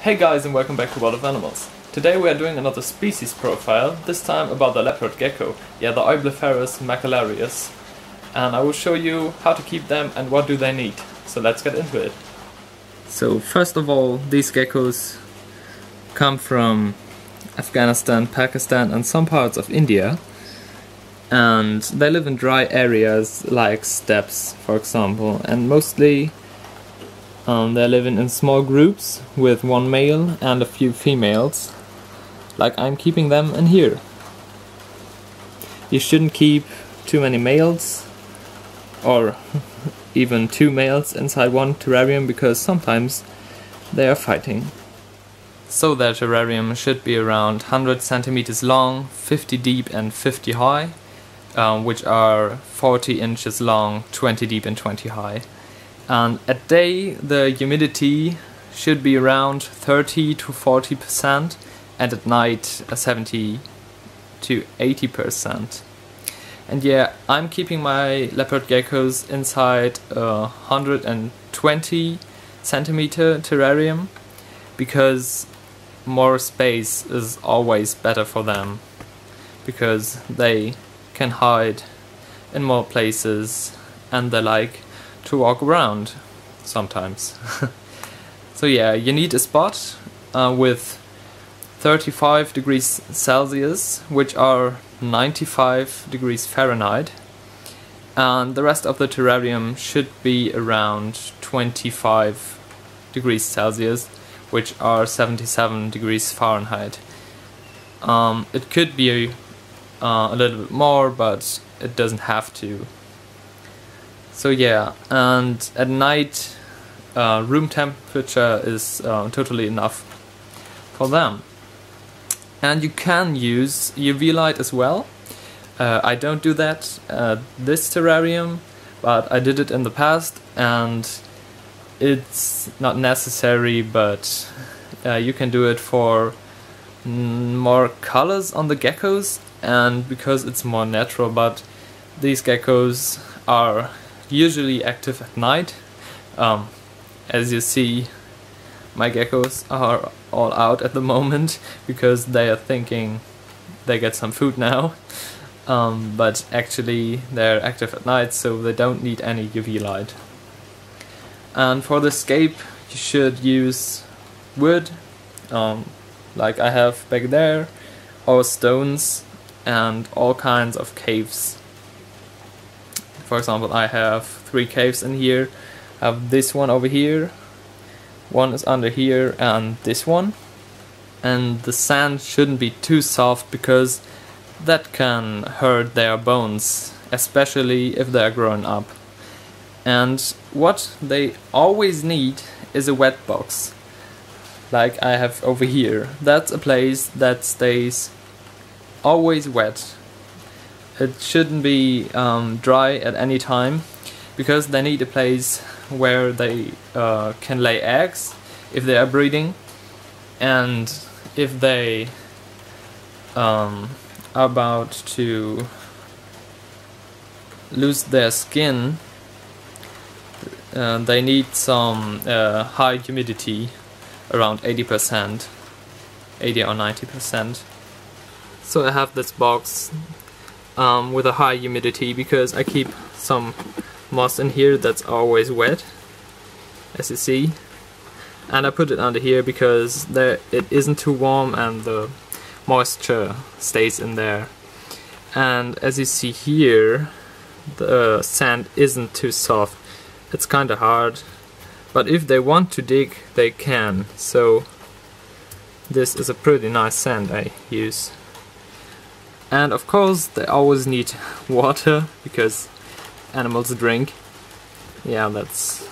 Hey guys and welcome back to World of Animals. Today we are doing another species profile, this time about the leopard gecko, yeah the Eublepharis macularius. And I will show you how to keep them and what do they need. So let's get into it. So first of all, these geckos come from Afghanistan, Pakistan and some parts of India. And they live in dry areas like steppes, for example, and mostly um, they're living in small groups with one male and a few females, like I'm keeping them in here. You shouldn't keep too many males or even two males inside one terrarium because sometimes they are fighting. So their terrarium should be around 100 centimeters long, 50 deep and 50 high, um, which are 40 inches long, 20 deep and 20 high and at day the humidity should be around 30 to 40 percent and at night 70 to 80 percent. And yeah I'm keeping my leopard geckos inside a 120 centimeter terrarium because more space is always better for them because they can hide in more places and they like to walk around sometimes. so yeah, you need a spot uh, with 35 degrees Celsius, which are 95 degrees Fahrenheit. And the rest of the terrarium should be around 25 degrees Celsius, which are 77 degrees Fahrenheit. Um, it could be uh, a little bit more, but it doesn't have to. So yeah, and at night, uh, room temperature is uh, totally enough for them. And you can use UV light as well. Uh, I don't do that at this terrarium, but I did it in the past, and it's not necessary, but uh, you can do it for more colors on the geckos, and because it's more natural, but these geckos are usually active at night. Um, as you see, my geckos are all out at the moment because they are thinking they get some food now. Um, but actually they're active at night so they don't need any UV light. And for the scape you should use wood, um, like I have back there, or stones and all kinds of caves for example, I have three caves in here. I have this one over here, one is under here, and this one. And the sand shouldn't be too soft because that can hurt their bones, especially if they are growing up. And what they always need is a wet box, like I have over here. That's a place that stays always wet it shouldn't be um, dry at any time because they need a place where they uh, can lay eggs if they are breeding and if they um, are about to lose their skin uh, they need some uh, high humidity around 80% 80 or 90% so I have this box um, with a high humidity because I keep some moss in here that's always wet as you see. And I put it under here because there it isn't too warm and the moisture stays in there. And as you see here the sand isn't too soft. It's kinda hard. But if they want to dig they can. So this is a pretty nice sand I use and of course they always need water because animals drink. Yeah, that's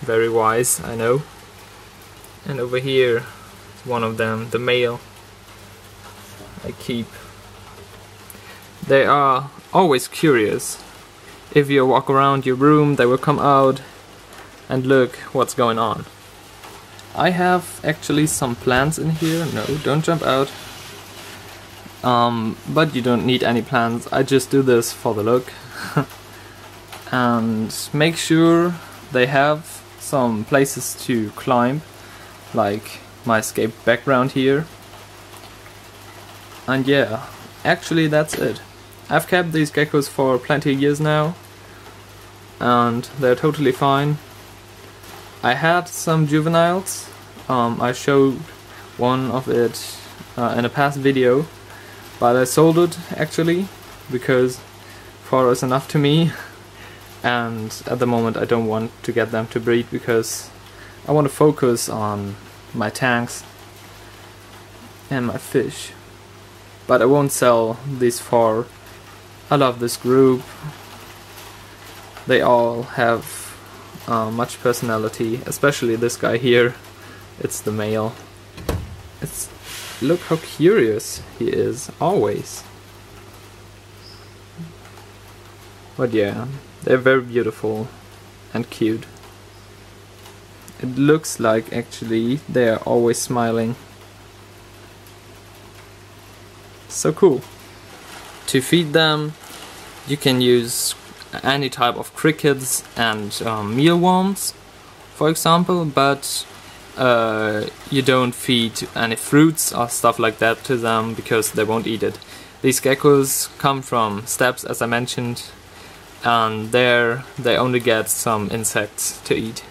very wise, I know. And over here, one of them, the male, I keep. They are always curious. If you walk around your room, they will come out and look what's going on. I have actually some plants in here. No, don't jump out. Um, but you don't need any plans, I just do this for the look. and make sure they have some places to climb, like my escape background here. And yeah, actually that's it. I've kept these geckos for plenty of years now, and they're totally fine. I had some juveniles, um, I showed one of it uh, in a past video, but I sold it actually, because four is enough to me, and at the moment I don't want to get them to breed because I want to focus on my tanks and my fish. But I won't sell these four. I love this group. They all have uh, much personality, especially this guy here. It's the male. Look how curious he is always. But yeah, they're very beautiful and cute. It looks like actually they are always smiling. So cool. To feed them, you can use any type of crickets and um, mealworms, for example, but uh, you don't feed any fruits or stuff like that to them because they won't eat it. These geckos come from steppes, as I mentioned, and there they only get some insects to eat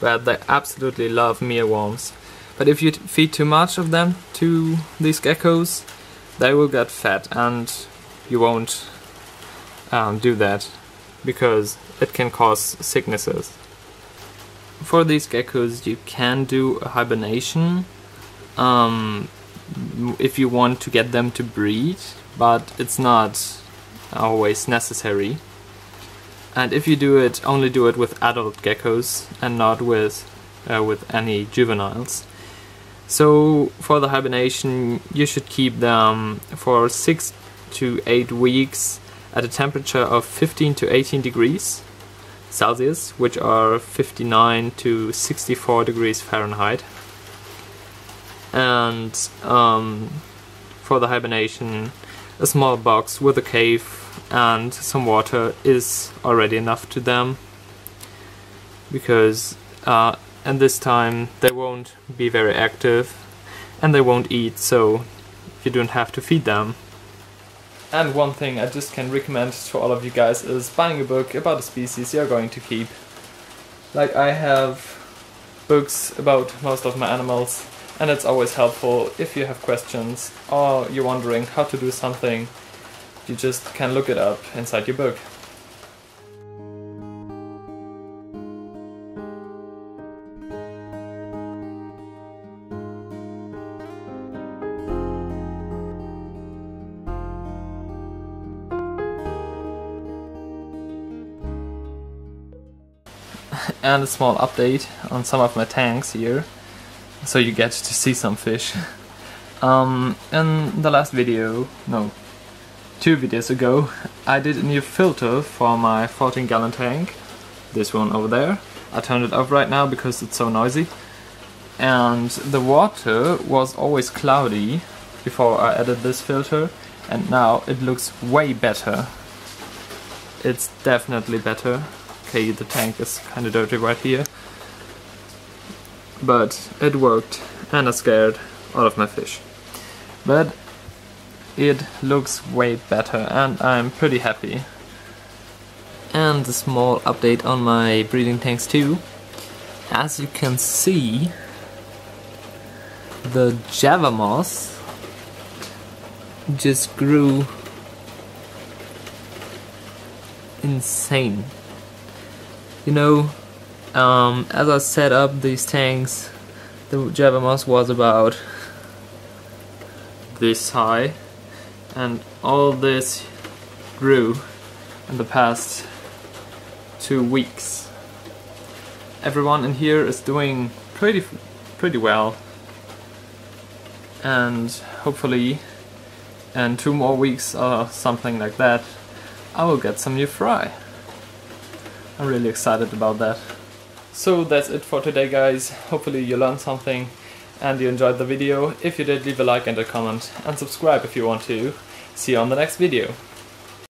but they absolutely love mealworms. But if you feed too much of them to these geckos, they will get fat and you won't um, do that because it can cause sicknesses. For these geckos you can do a hibernation um, if you want to get them to breed, but it's not always necessary. And if you do it, only do it with adult geckos and not with uh, with any juveniles. So for the hibernation, you should keep them for six to eight weeks at a temperature of 15 to 18 degrees Celsius, which are 59 to 64 degrees Fahrenheit. And um, for the hibernation, a small box with a cave and some water is already enough to them because uh, and this time they won't be very active and they won't eat so you don't have to feed them. And one thing I just can recommend to all of you guys is buying a book about a species you're going to keep. Like I have books about most of my animals and it's always helpful if you have questions or you're wondering how to do something you just can look it up inside your book. And a small update on some of my tanks here so you get to see some fish. Um, in the last video, no, two videos ago I did a new filter for my 14 gallon tank. This one over there. I turned it off right now because it's so noisy. And the water was always cloudy before I added this filter and now it looks way better. It's definitely better okay the tank is kinda dirty right here but it worked and I scared all of my fish but it looks way better and I'm pretty happy. And a small update on my breeding tanks too. As you can see, the Java moss just grew insane. You know, um, as I set up these tanks, the Java moss was about this high and all this grew in the past two weeks. Everyone in here is doing pretty pretty well and hopefully in two more weeks or something like that I will get some new fry. I'm really excited about that. So that's it for today guys, hopefully you learned something and you enjoyed the video. If you did, leave a like and a comment, and subscribe if you want to. See you on the next video.